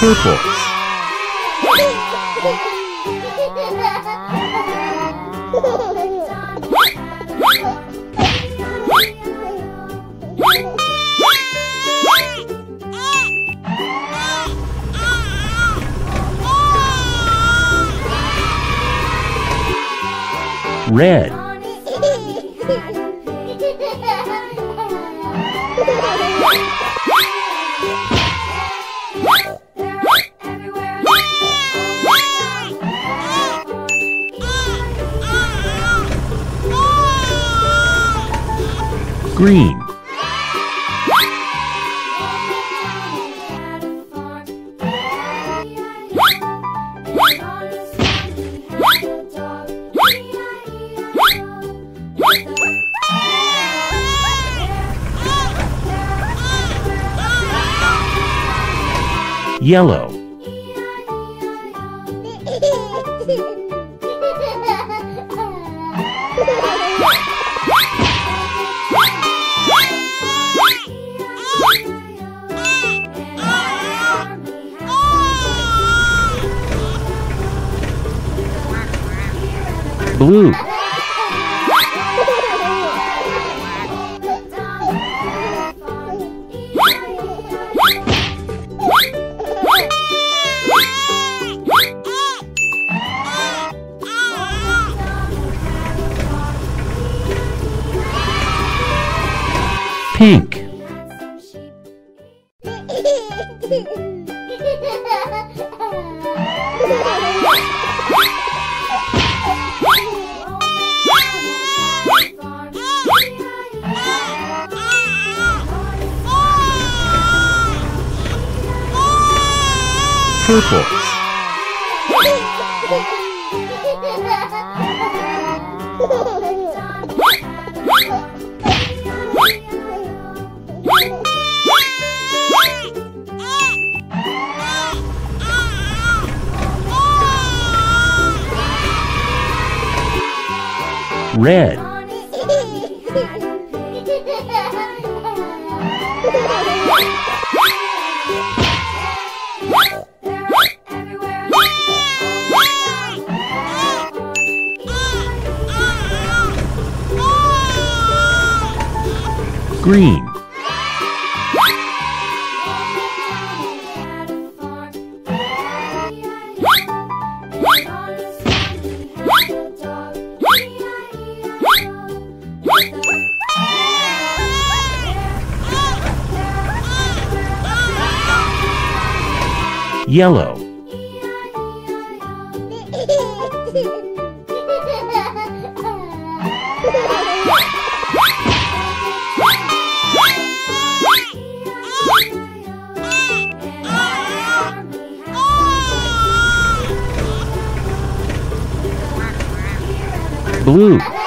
Purple. Red. Green. Yellow. Blue. Pink. Purple. Red. Green. Yellow. Blue.